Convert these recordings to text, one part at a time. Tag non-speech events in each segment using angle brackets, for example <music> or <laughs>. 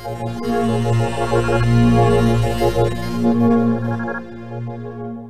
Thank you.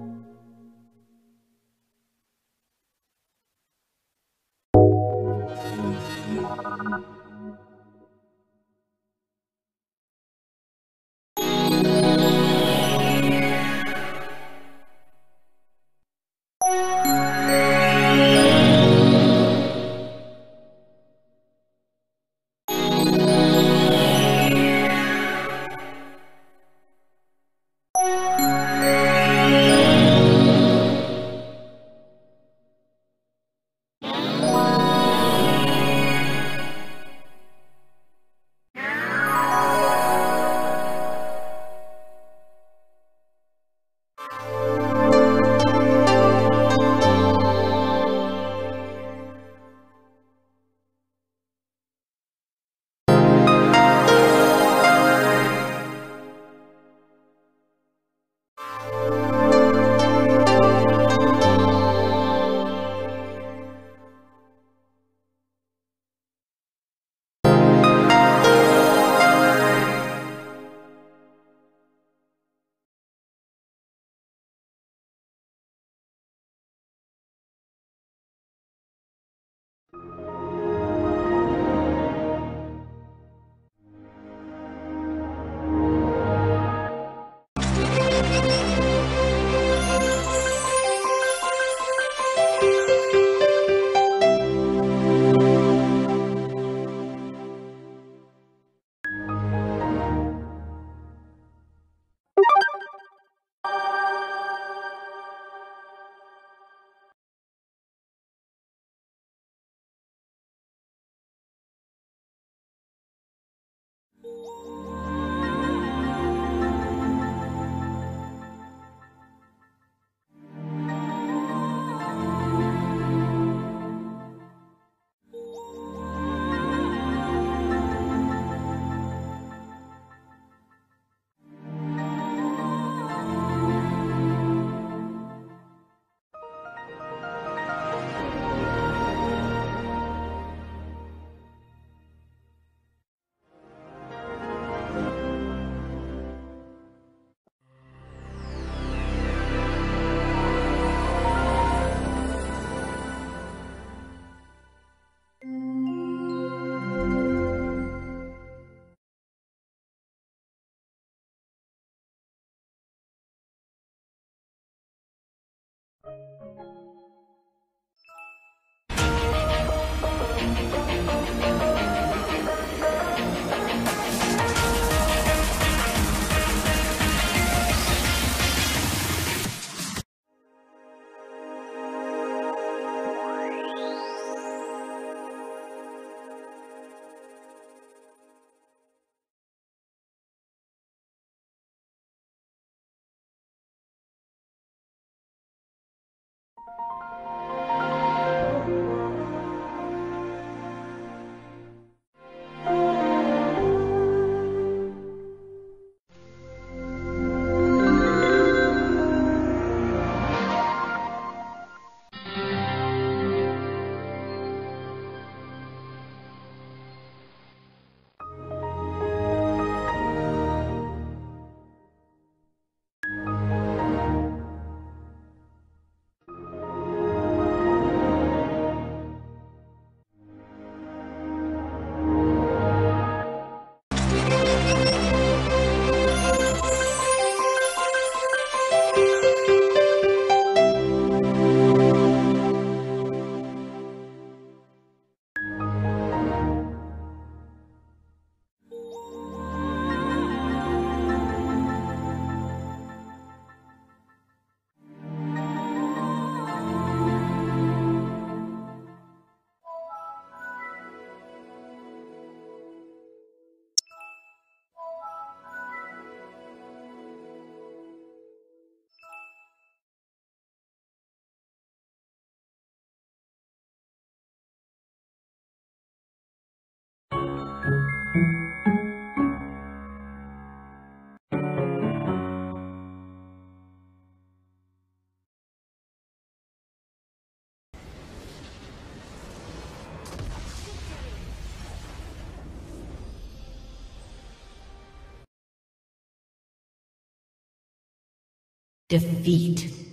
Defeat.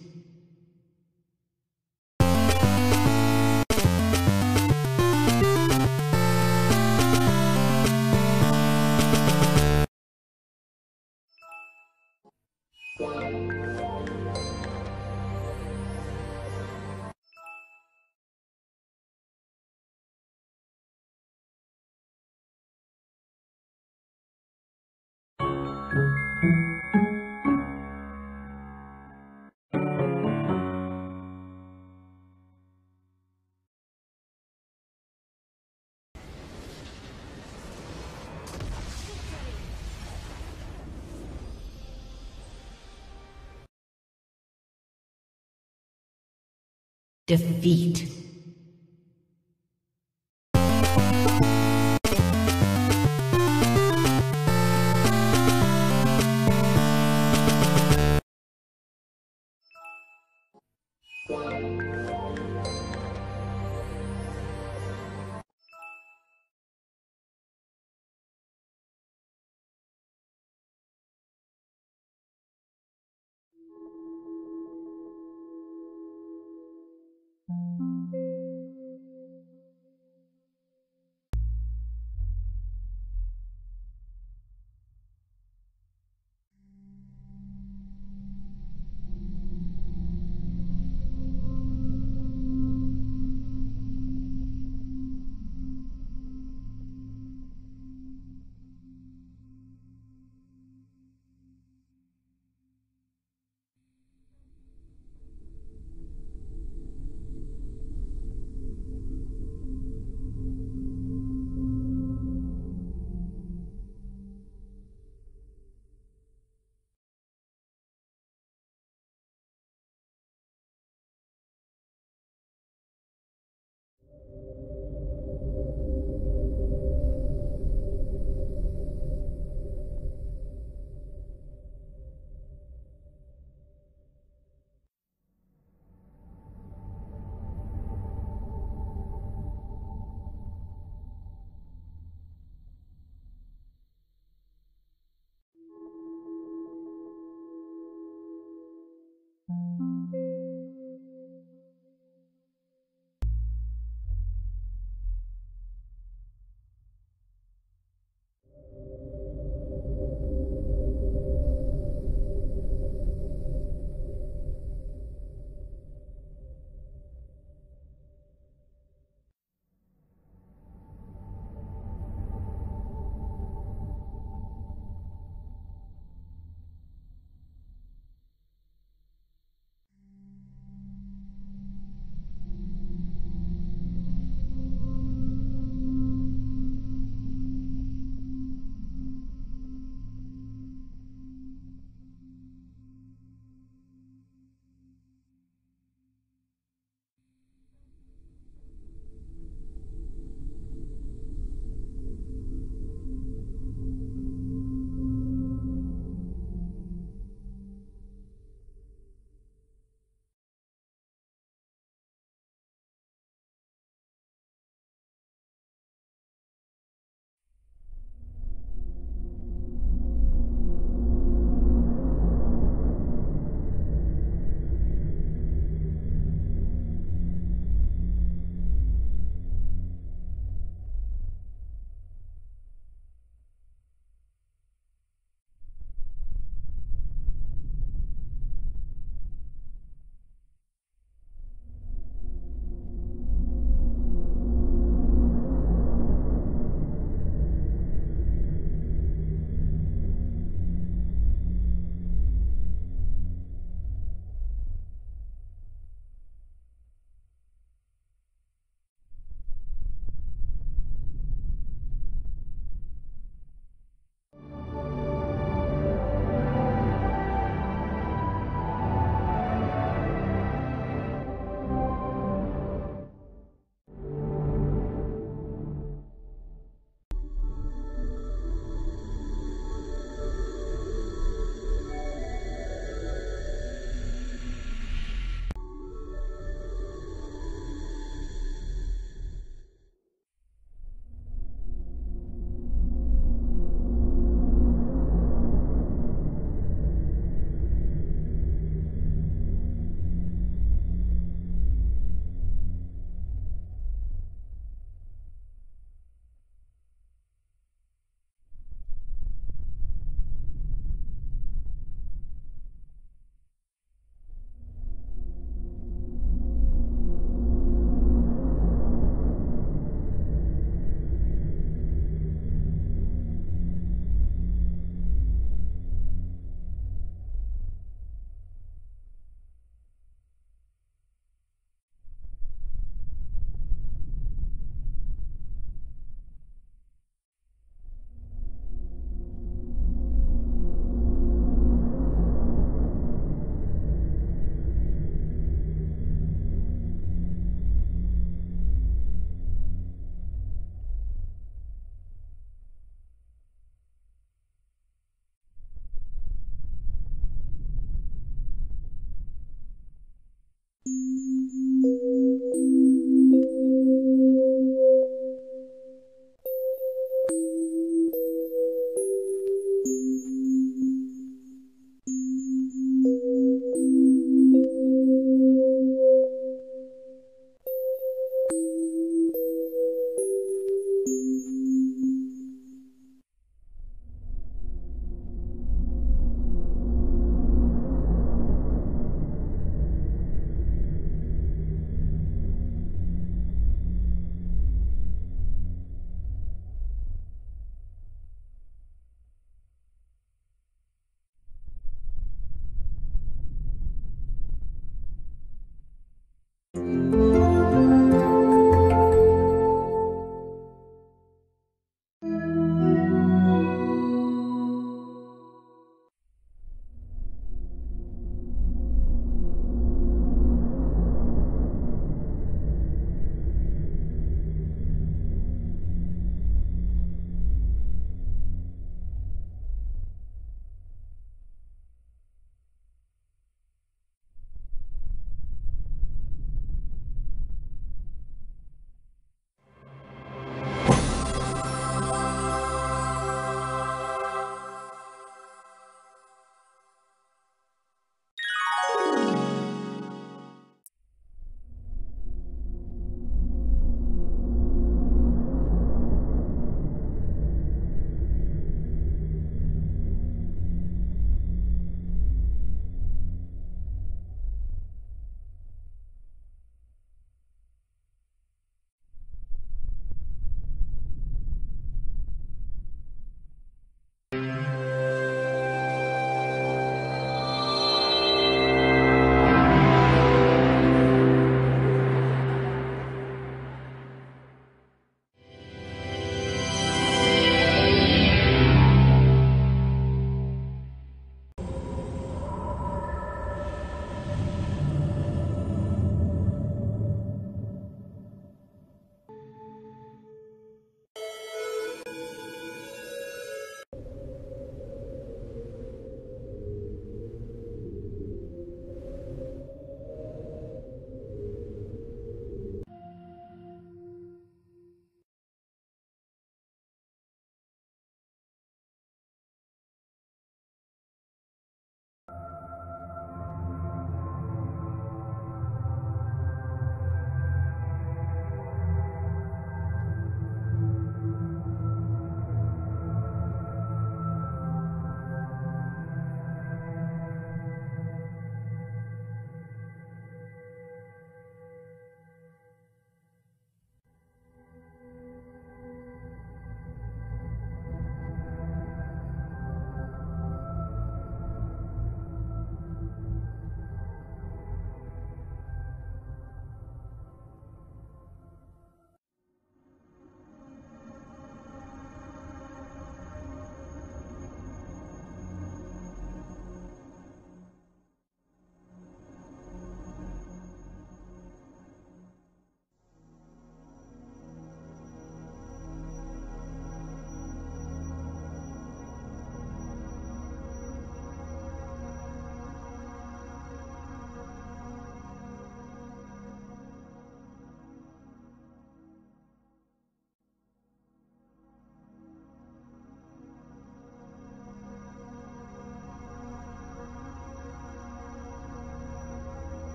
Defeat.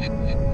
Yeah. <laughs>